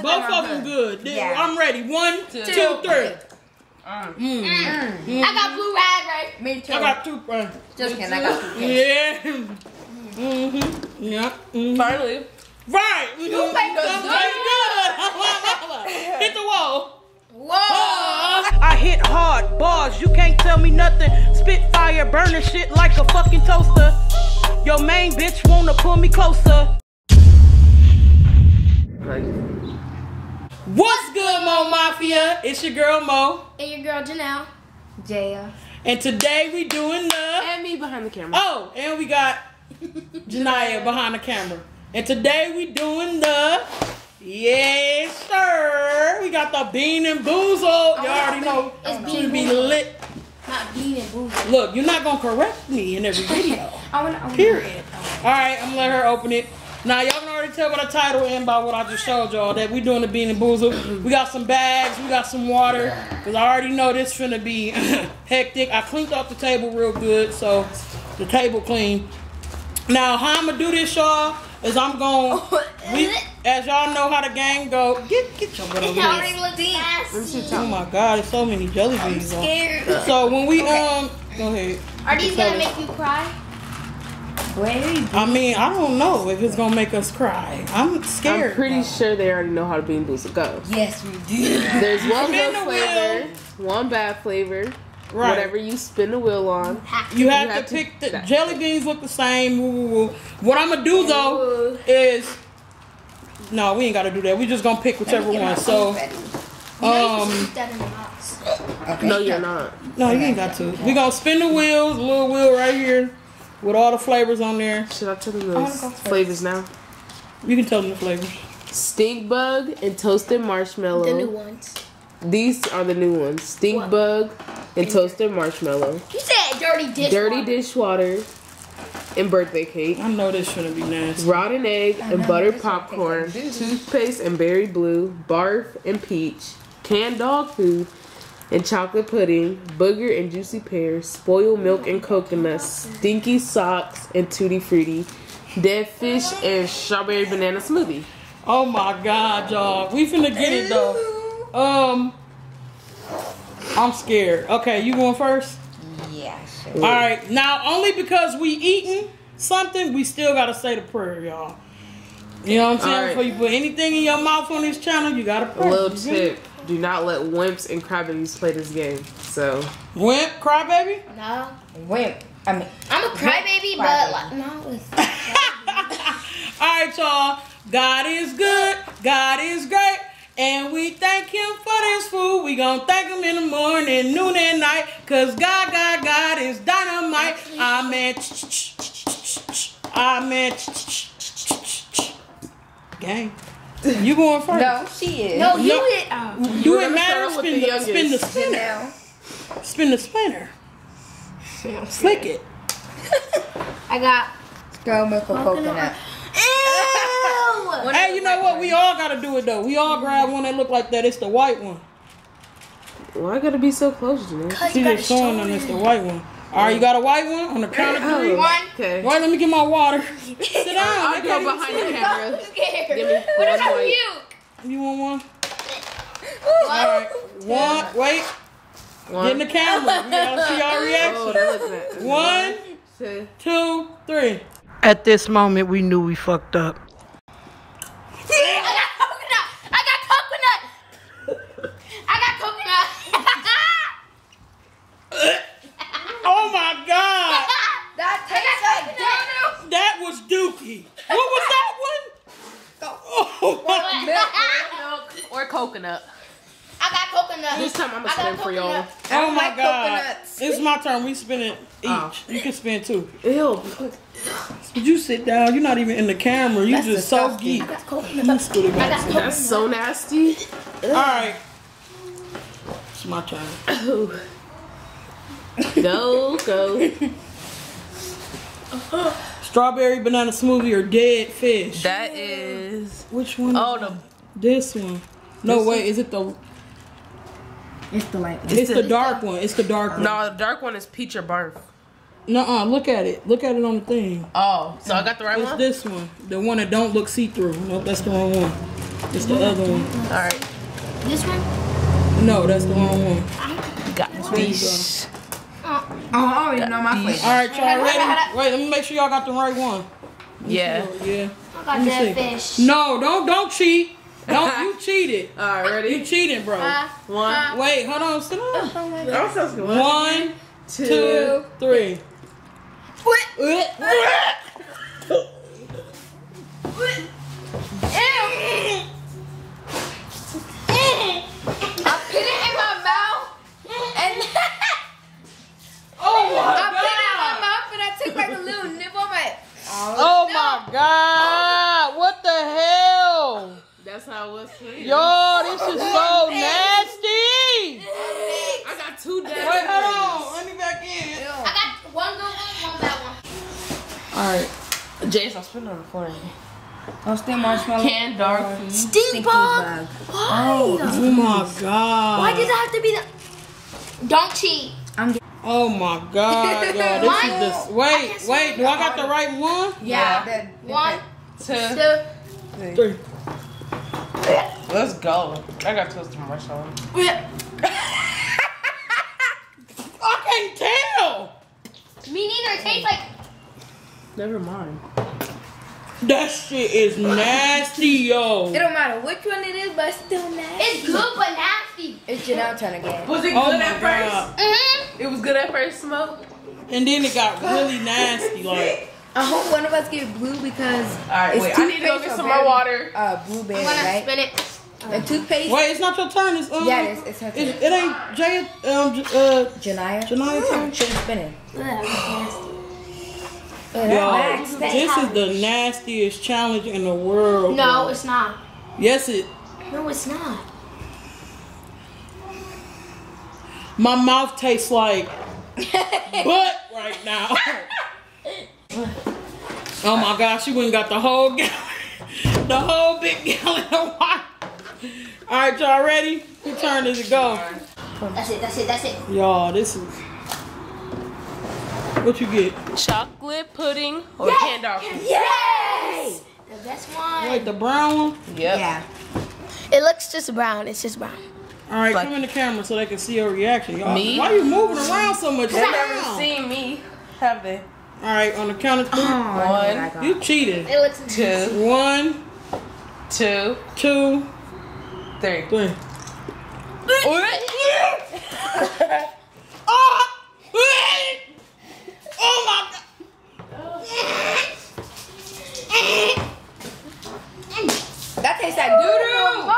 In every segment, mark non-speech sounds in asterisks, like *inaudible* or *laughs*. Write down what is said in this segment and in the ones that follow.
of Both them are of them good. Yeah. I'm ready. One, two, three. Two. Mm. Mm. I got blue raspberry. Me too. I got two. Uh, Just kidding. I got two. yeah. Mm-hmm. Yeah. mhm. Finally. Right. You think it's good. *laughs* Hit the wall. Whoa. I hit hard bars, you can't tell me nothing. Spit fire, burning shit like a fucking toaster. Your main bitch wanna pull me closer. Like, What's good, Moe Mafia? It's your girl Moe, And your girl Janelle. Jaya. and today we doing the. and me behind the camera. Oh, and we got *laughs* Janaya behind the camera. And today we doing the yes sir. We got the bean and boozle. Y'all oh, already know It's it's Bean to be lit. Not bean and boozy. Look, you're not gonna correct me in every *laughs* video. I wanna. I wanna Period. All right, I'm gonna let her open it. Now y'all can already tell by the title and by what I just showed y'all that we doing the bean and boozle. We got some bags, we got some water, cause I already know this finna be *laughs* hectic. I cleaned off the table real good, so the table clean. Now how I'm gonna do this, y'all, is I'm going. *laughs* We, *laughs* as y'all know how the game go. Get get your butt over It here. already looks nasty. Oh my God, there's so many jelly beans. on. Scared. So when we um, go ahead. Are these gonna make you cry? Wait. I mean, I don't know if it's gonna make us cry. I'm scared. I'm pretty sure they already know how to bean booster go. Yes, we do. There's one Spin good the flavor, one bad flavor. Right. Whatever you spin the wheel on. You have, You have to to- pick the that- jelly beans look the same. woo, woo, woo. What I'm gonna do though is no, we ain't gotta do that. We just gonna pick whichever one. So You know um, shoot that in the box. No, you're not. no, you ain't got to. We gonna spin the wheels, little wheel right here, with all the flavors on there. Should I tell them wanna those go first. flavors now? You can tell them the flavors. Stink bug and toasted marshmallow. The new ones. These are the new ones. Stink What? bug and toasted marshmallow. You said dirty dish. Dirty water. dishwater and birthday cake. I know this shouldn't be nasty. Rotten egg and know, buttered popcorn, tastes like doo-doo. toothpaste and berry blue, barf and peach, canned dog food and chocolate pudding, booger and juicy pears, spoiled milk and coconut, stinky socks and tutti frutti, dead fish and strawberry banana smoothie. Oh my God, y'all. We finna get it though. Um, I'm scared. Okay, you going first? Yeah, sure. All right. Now, only because we eating something, we still gotta say the prayer, y'all. You know what I'm saying? All right. Before you put anything in your mouth on this channel, you gotta A pray. little You tip: Do not let wimps and crybabies play this game. So? Wimp, crybaby. No. Wimp. I mean, I'm a crybaby, but Crybaby. like, not with. All right, y'all. God is good. God is great. And we thank him for this food. We gonna thank him in the morning, noon, and night. Cause God, God, God is dynamite. Amen. Amen. Gang. *laughs* You going first? no, she is. No, you No. it. Oh. Do We're it gonna matter? start Spin the the, spin the spinner. Janelle. Spin the spinner. Flick it. *laughs* I got. Go milk or coconut. Ew. *laughs* Hey, you know what? We all gotta do it though. We all grab one that look like that. It's the white one. why I gotta be so close, to Cause She you gotta just showing show them it's the white one. All right, you got a white one on the count of three. One. Okay. Right, let me get my water. *laughs* Sit down. I'll I go behind see the it. camera. I'm scared. Give me What one if I white. puke? You want one? All right. One. Wait. One. Get in the camera. We gotta *laughs* see our Oh, reaction. that looks nice. One, Two. two, three. At this moment, we knew we fucked up. I got coconut. I got coconut. I got coconut. Oh my God. That I got tastes coconut. That was Dookie. What was that one? Oh my. Milk or coconut. I got coconut. This time I'm gonna spin for y'all. coconut. Oh my like God. coconuts. It's my turn. We spin it oh. each. Oh. You can spin two. Ew. Did you sit down? You're not even in the camera. You That's just so disgusting. geek. I got coconut. I got coconut. That's so nasty. All right. It's my turn. Go, go. *laughs* Strawberry banana smoothie or dead fish? That is. Which one? Oh, the. This one. No, wait. Is it the? It's the light one. It's the dark one. It's the dark one. No, the dark one is peach or barf. Nuh-uh. Look at it. Look at it on the thing. Oh, so I got the right It's one? this one. The one that don't look see-through. Nope, that's the wrong one. It's the other one. All right. This one? No, that's the wrong one. Got these. Oh, uh, uh, I already know my flavor. All right, y'all ready? Wait, let me make sure y'all got the right one. Yeah. Yeah. I got me that fish. No, don't don't cheat. Don't you cheated. *laughs* All right, You ready? cheating, bro. Uh, One. Wait, hold on. Sit down. I'm so scared. One, two. two, three. I put it in my mouth and *laughs* Oh I my put it in my mouth and I took like a little nip on my. Oh my god! What the hell? That's how it was. for you. Yo, this is so nasty! I got two days. Wait, hold on. Let me back in. I got one good one, one bad one. Alright. Jason, I'm spinning on the corner. Oh, still marshmallow. Canned dog food. Stink Stinky bug. bug. Why? Oh my god. Why does it have to be the? Don't cheat. I'm getting. Oh my god, yo. This Why? is this. Wait, wait. Do I got the right one? Yeah. the- the- One, Two. two. Let's go. I got toasted marshmallow. *laughs* I can't tell. Me neither. It tastes like. Never mind. That shit is nasty, yo. It don't matter which one it is, but it's still nasty. It's good but nasty. It's Janelle turn again. Was it Oh good my at first? Mm-hmm. It was good at first, smoke. And then it got really nasty, like. *laughs* I hope one of us get blue because All right, it's wait. I need to go get some more water. Uh, blueberry, I'm gonna right? spin it. And toothpaste. Wait, it's not your turn. It's um. Yeah, it is. It's her turn. it ain't Jay. Um. Uh. Janaya. Janaya turn. She's spinning. Ugh, that's nasty. Yo, this is the nastiest challenge in the world. No, bro. it's not. Yes, it. No, it's not. My mouth tastes like *laughs* butt right now. oh my gosh, you went got the whole gallon, *laughs* the whole big gallon of water. All right, y'all ready? Who turn does it go? That's it. That's it. That's it. Y'all, this is what you get. Chocolate pudding or canned dog food? Yes. The best one. Wait, the brown one. Yep. Yeah. It looks just brown. It's just brown. All right, Like- come in the camera so they can see your reaction, y'all. Me? Why are you moving around so much? They Sit never down. seen me, have they? All right, on the count of three. Oh, I know what I One, got. You cheated. It looks Two, One, two, two, three. three. oh, *laughs* *laughs* oh my god. That tastes like doo doo.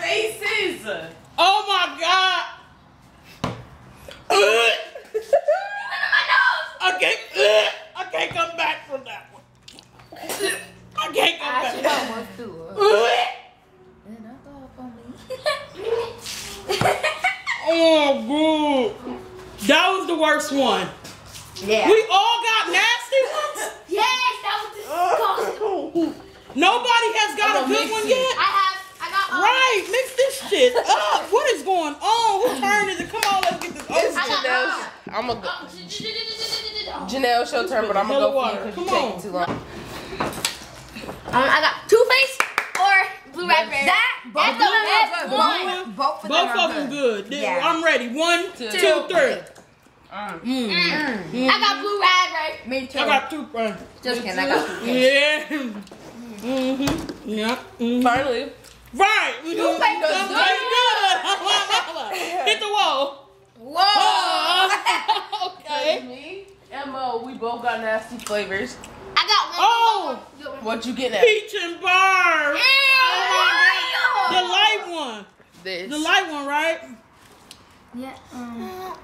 Faces. Oh my god. I can't. I can't come back from that one. I can't come I should back. almost do it. Oh, good. That was the worst one. Yeah. We all got nasty ones. Yes, that was disgusting. Nobody has got a gonna good mix one it. yet. I have. I got. all- Right, mix this shit up. What is going on? Whose turn is it? Come on, let's get this over. I got. Janelle, I'm gonna go. Oh, Janelle, it's your turn, but I'm gonna Hella go water. for you because Come you on. taking too long. Um, I got Two Face or Blue Raspberry. That both That's of the them best are good. one. Both of them Both are of them good. good. Then Yeah. I'm ready. One, two, Two. three. I got Blue Raspberry. Me too. I got two. Uh, Just kidding. I got two. *laughs* yeah. Mm-hmm. Yeah. mhm. Finally. Right. Two Face was That good. *laughs* Hit the wall. Whoa. *laughs* Okay. Me and Moe, we both got nasty flavors. I got one. Oh. good one. What you getting at? Peach and bar. Oh The light one. This. The light one, right? Yeah. Um,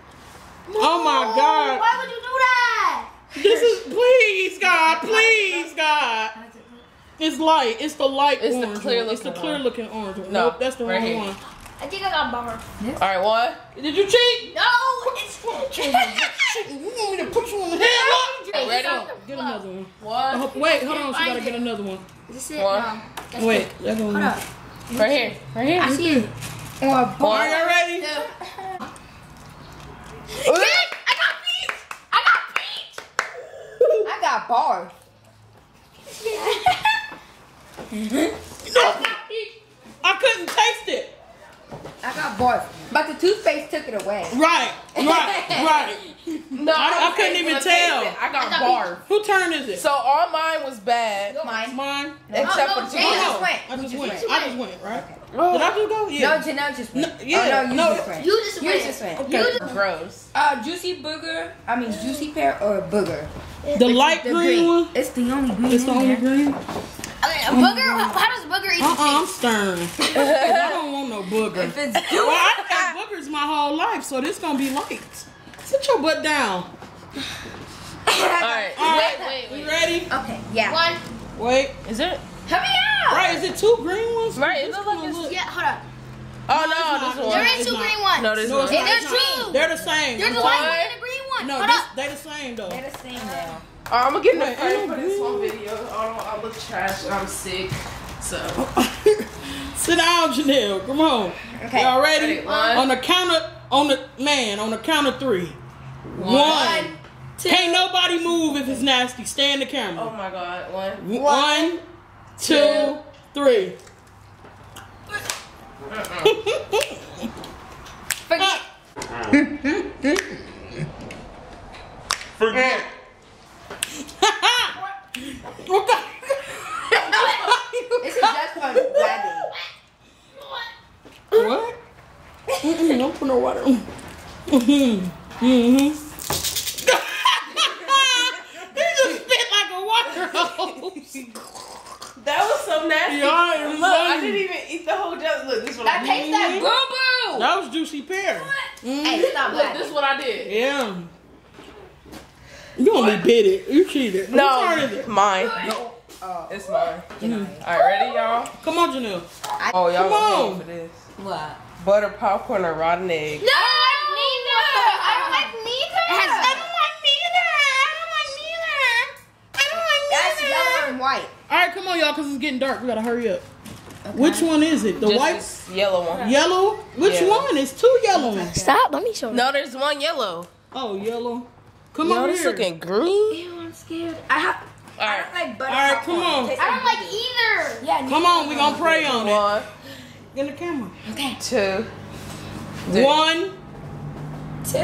Oh my God. Why would you do that? This is please God, please God. It's light. It's the light It's the orange clear one. It's the clear one. looking orange one. No, nope, that's the right wrong here. one. I think I got bar. All right, one. Did you cheat? No, it's. *laughs* You want me to put you on the head? Look. Ready? Get another one. One. Oh, wait, hold on. She gotta get another one. Is this it? One. No. That's Wait, it. that's one. Hold up. Right here. Right here. I see it. or Are you ready? Yes, *laughs* I got peach. I got peach. *laughs* I got bars. I couldn't taste it. I got barf. But the toothpaste took it away. Right, right, right. *laughs* No, I- I couldn't even tell. I got barf. Who turn is it? So all mine was bad, Mine. Mine. except no, for Jay Oh, just Janelle. went. I just just went. went. I just went, right? Oh, Did I just go? Yeah. No, Janelle just No, went. yeah, Oh, no, you no. just went. You just You just went. Okay. You just gross. Uh, juicy booger. I mean, juicy pear or booger. The light The green one. It's the only green. It's the only green. Okay, a booger. How does booger even Uh uh I'm stern. *laughs* I don't want no booger. If it's Well, juicy, I had boogers my whole life, so this gonna be light. Sit your butt down. All right. All right, Wait, wait, You ready? okay, yeah. One. Wait. Is it? Help me out. Right, is it two green ones? Right, it This looks like one it's- look- Yeah, hold up. Oh it's no, not. this There one. There is two not. green ones. No, this No, one. it's Hey, there's two. They're the same. There's I'm the white sorry. one and the green one. No, hold this, they the same though. They're the same now. Oh, I'm gonna get in the Wait, frame ain't for this green. one video. I don't. I look trash. I'm sick. So. *laughs* Sit down, Janelle. Come on. Okay. Y'all ready? Ready. On the count of on the man on the count of three. One. Can't nobody move if it's nasty. Stay in the camera. Oh my God. One. One, two, three. *laughs* Forget. Ah. *laughs* Forget. Okay. This is just for grabbing. What? Mm-mm, don't put no water. Mm-hmm. Mm-hmm. he just spit like a water hose. That was so nasty. Yeah, it was Look, I funny. didn't even eat the whole jar. Look, this is what That I tastes did. like boo boo. That was juicy pear. Hey, stop Look, laughing. this is what I did. Yeah. You only did it. You cheated. Whose turn is No, it? mine. Oh, It's mine. you know. All right, ready, y'all? Come on, Janelle. Oh, y'all Come gonna pay for this. What? Butter popcorn or rotten egg. No, I don't like neither. I don't like neither. I don't like neither. I don't like neither. I That's don't like yellow and white. All right, come on, y'all, because it's getting dark. We gotta hurry up. Which one is it? The Just white, yellow one. yellow? Which Yeah. one? It's two yellow ones. Stop. Let me show you. No, there's one yellow. Oh, yellow. Come No, on this here. looking green. Ew, I'm scared. I have. All I right. don't like butter All right, popcorn. come on. I don't like either. Yeah. Come on, we gonna pray on it. One, In the camera. Okay. two. One, Two.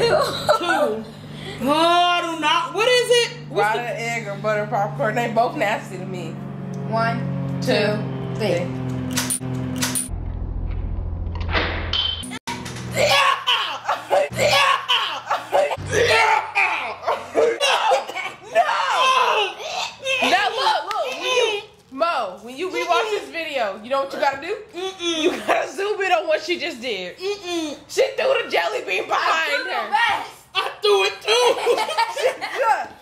two. *laughs* Oh, I do not. What is it? What's Rotten egg or butter popcorn. They both nasty to me. One, two, three. Now this you know what you gotta do? Mm-mm. You gotta zoom in on what she just did. Mm-mm. She threw the jelly bean behind her. I threw it too.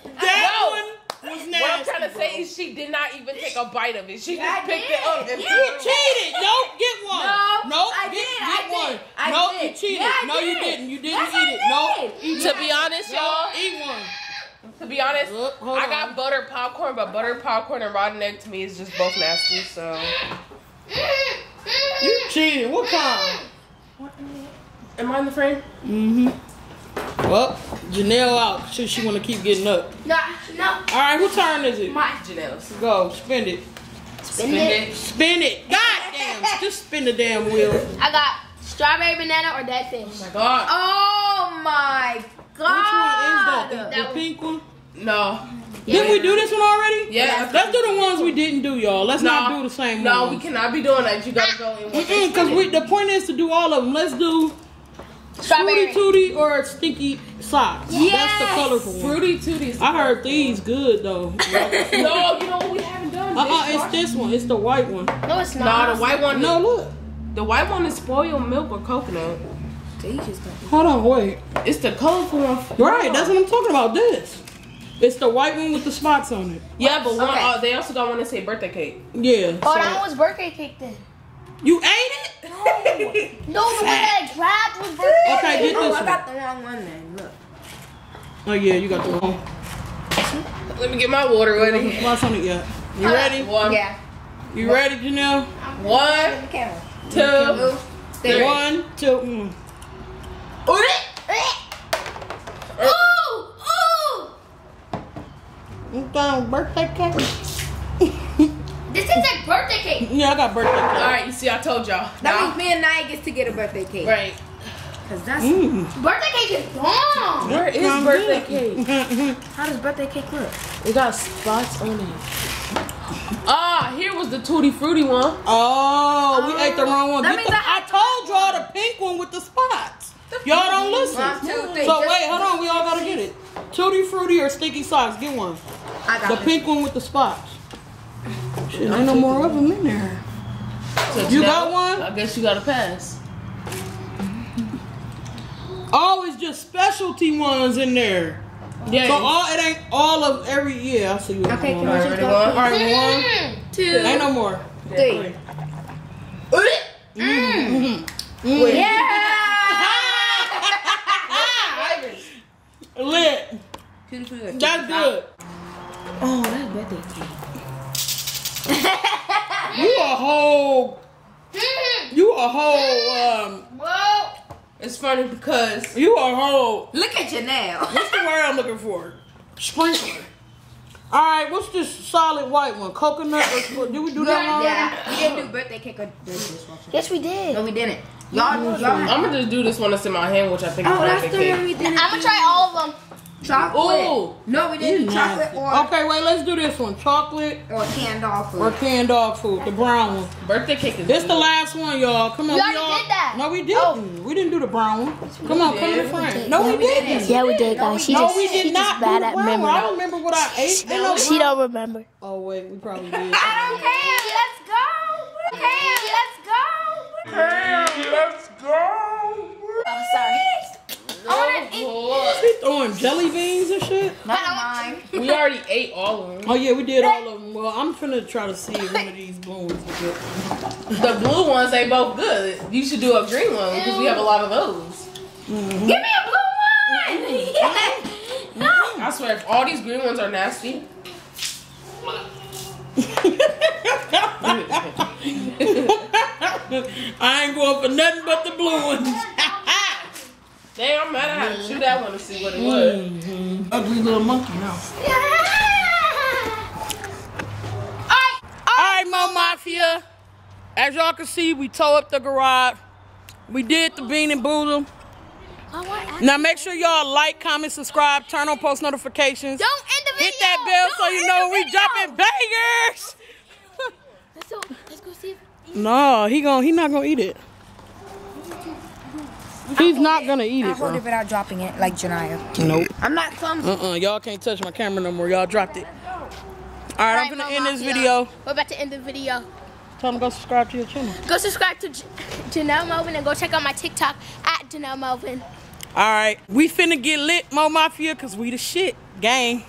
*laughs* that No. one was nasty. What I'm trying to say is she did not even take a bite of it. She just I picked did. it up and You threw it. cheated. Nope, get one. No, nope, I get, did, Get I did, one. I nope, did. you cheated. Yeah, I no, you did. didn't. You didn't Yes, eat I it. Nope. did. Eat To it. be honest, y'all, Nope, eat one. to be honest, Look, hold I on. got butter popcorn, but butter popcorn and rotten egg to me is just both nasty. So, You cheated. What kind? am I in the frame? Mm-hmm. Well, Janelle out. She, she want to keep getting up. No, no. All right, who turn is it? My Janelle's. Go, spin it. spin it. Spin it. God damn. *laughs* Just spin the damn wheel. I got strawberry banana or dead fish. Oh my god. Oh my Which one is that? god. The, That the pink one? No. Didn't we do this one already? Yeah. Let's do the ones we didn't do, y'all. Let's No. not do the same No, ones. we cannot be doing that. You gotta go in with Mm-mm, cause we the point is to do all of them. Let's do Strawberry. Fruity Tooty or Stinky Socks. That's the colorful one. Fruity Tooties. I heard these good though. *laughs* No, you know what we haven't done? Uh uh it's this one. It's the white one. No, it's No, not. the white one. No, look. The white one is spoiled milk or coconut. Hold on, wait. It's the colorful one. Right, that's what I'm talking about. This. It's the white one with the spots on it. Yeah, but one. Okay. Uh, they also got one that say birthday cake. Yeah. Oh, so- that one was birthday cake then. you ate it? No, the *laughs* one that I grabbed was birthday Okay, cake. get Oh, this I one. got the wrong one then. Look. Oh yeah, you got the wrong. Let me get my water ready. Spots on it yet. You ready? One, Yeah. You ready, Janelle? one, The camera. two. Two, three. One, two. Mm. Ooh. You a birthday cake? This This tastes like birthday cake. Yeah, I got birthday cake. All right, you see, I told y'all. That Now- means me and Nia gets to get a birthday cake. right. Cause that's Birthday cake is bomb. Where is Sound birthday good. cake? *laughs* how does birthday cake look? It got spots on it. Ah, here was the tutti frutti one. Oh, we ate the wrong one. That means the- I I told y'all the pink one with the spots. Y'all don't listen. One, two, three. So Just- wait, hold on. We all gotta get it. Tutti frutti or sticky socks? Get one. I got The it. pink one with the spots. Shit, ain't no more of them in there. So You now, got one? I guess you got a pass. Oh, it's just specialty ones in there. Yeah. So all it ain't all of every year. I see you. Okay, can we just go? right, one, Mm. Two. ain't no more. Three. Mm-hmm. Mm-hmm. Yeah. *laughs* Ah, Lit. Two, two, two. That's good. Oh, that's birthday cake. *laughs* You a whole. Mm. You a whole. Um. Whoa. It's funny because You a whole. Look at your *laughs* nail. What's the word I'm looking for? Sprinkler. All right, what's this solid white one? Coconut? Or, did we do that one? already? Yeah, we didn't do birthday cake or dishwasher. Yes, we did. No, we didn't. Y'all, y'all. I'm gonna just do this one that's in my hand, which I think is Oh, that's birthday the cake. one we didn't. I'm gonna try all of them. Chocolate. Ooh. No, we didn't do chocolate or Okay, wait, let's do this one. Chocolate or canned dog food. or canned dog food, the brown one. Birthday cake is This the last one, y'all. Come on, We we already all- did that. No, we didn't. Oh. We didn't do the brown one. Come on, come to the front. No, we didn't. Yeah, we did, guys. She No, just, we she did not just bad at memory. I don't remember what I ate. Ain't no She don't remember. Oh wait, we probably did. I don't care. Let's go. Okay, let's go. Oh, sorry. I wanna oh, eat. She throwing jelly beans and shit. Not mine. We already ate all of them. Oh yeah, we did all of them. Well, I'm finna try to see if one of *laughs* these balloons is good. The blue ones, they both good. You should do a green one because we have a lot of those. Give me a blue one. *laughs* Mm-hmm. Yes. No. I swear, if all these green ones are nasty, *laughs* I ain't going for nothing but the blue ones. Damn, man, I had to shoot that one to see what it was. Mm-hmm. Ugly little monkey now. Alright. All right, Moe Mafia. As y'all can see, we tore up the garage. We did the bean and boozle. Oh, now make sure y'all like, comment, subscribe, turn on post notifications. Don't end the video. Hit that bell so Don't you know when we video. dropping bangers. Let's go. Let's go see. If, No, he gon' he not gonna eat it. He's not gonna eat I it, hold bro. it without dropping it like Janaya. Nope. I'm not clumsy. Uh-uh. Y'all can't touch my camera no more. Y'all dropped it. All right, I'm gonna Mo end this video. We're about to end the video. Tell them to go subscribe to your channel. Go subscribe to J- Janelle Melvin and go check out my TikTok at Janelle Melvin. All right, we finna get lit, Moe Mafia, cause we the shit, gang.